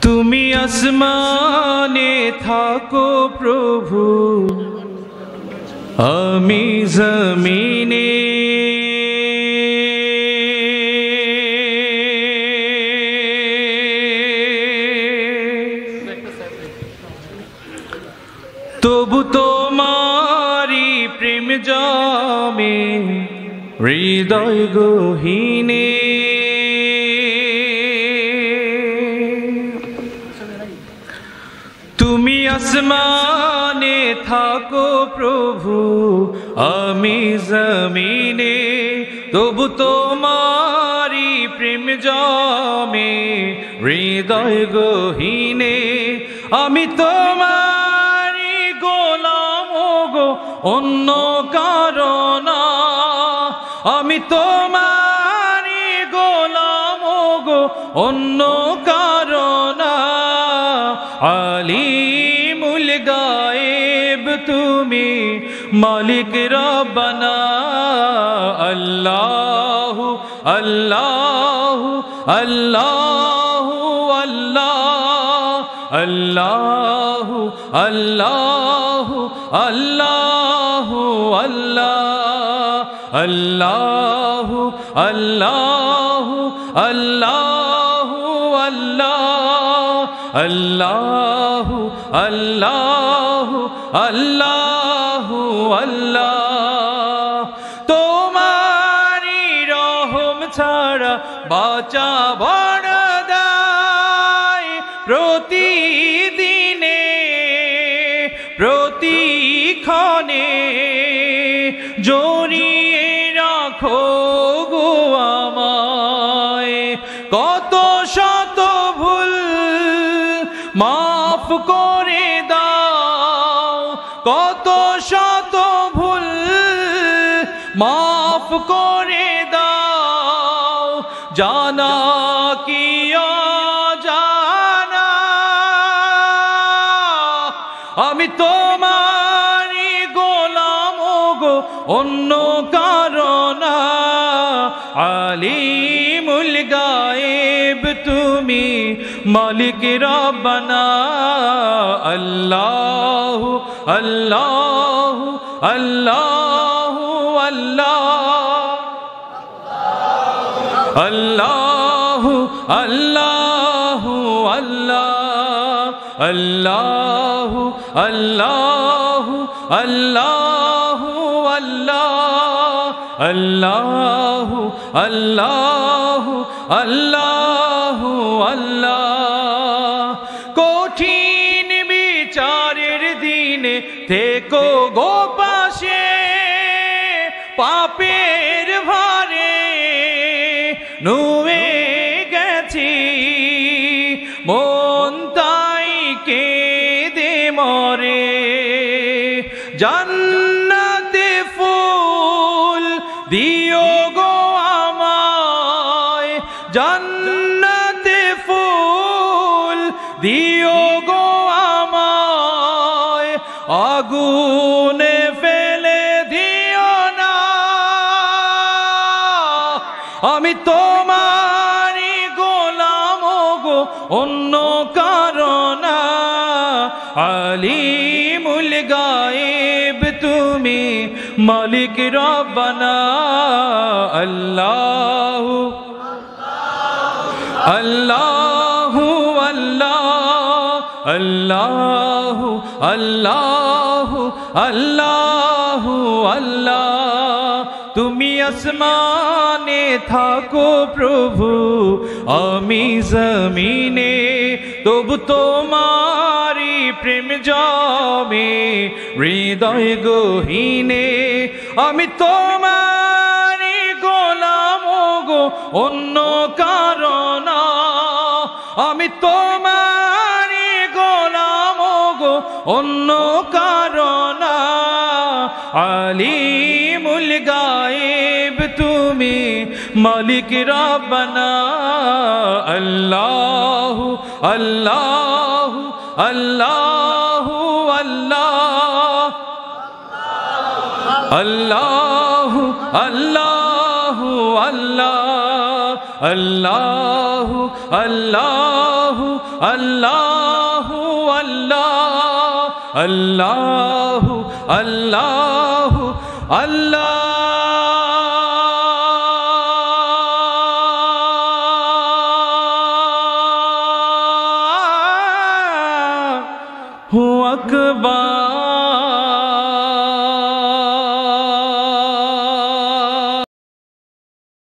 তুমি আসমানে থাকো প্রভু। আমি জমিনে। তবু তোমারি প্রেম জমে হৃদয় গহীনে। আসমানে থাকো প্রভু, আমি জমিনে, তবু তোমারি প্রেম জমে, হৃদয় গহীনে, আমি তোমারি গোলাম গো, অন্য কারণ, আমি তোমারি গোলাম গো, অন্য কারণ আলিমুল গায়েব তুমি মালিক রব্বানা আল্লাহ আল্লাহ আল্লাহ আল্লাহ আল্লাহ আল্লাহ আল্লাহ আল্লাহ আল্লাহ আল্লাহ আল্লাহ আল্লাহ আল্লাহ আল্লাহ আল্লাহ। তোমারি রহম ছাড়া বাঁচা বড় দায় প্রতিদিনে প্রতিক্ষণে জড়িয়ে করে দাও। কত শত ভুল মাফ করে দাও। জানা কি জানা আমি তোমারি গোলাম গো, অন্য কারণ। আলিমুল গায়েব তুমি মালিক রব্বানা আল্লাহ আল্লাহ আল্লাহ আল্লাহ আল্লাহ আল্লাহ আল্লাহ আল্লাহ আল্লাহ আল্লাহ আল্লাহ আল্লাহ আল্লাহ দিনে থেকো গো পাশে, পাপের ভারে নুয়ে গেছি। মন তাই কেঁদে মরে, জান্নাতে ফুল দিও আগুনে ফেলে দিও না। আমি তোমারি গোলাম গো, অন্য কারণ। আলিমুল গায়েব তুমি মালিক রব্বানা। আল্লাহ আল্লাহ আল্লাহ আল্লাহ। আল্লাহ আল্লাহ আল্লাহ। তুমি আসমানে থাকো প্রভু, আমি জমিনে। তবু তোমারি প্রেম জমে, হৃদয় গহীনে। আমি তোমারি গোলাম গো, অন্য কারণ আমি তোমারি অন্য কারণা আলিমুল গায়েব তুমি মালিক রবনা আল্লাহ আল্লাহ আল্লাহ আল্লাহ আল্লাহ আল্লাহ আল্লাহ আল্লাহ আল্লাহ আল্লাহ আল্লাহ अल्लाह अल्लाह अल्लाह अकबर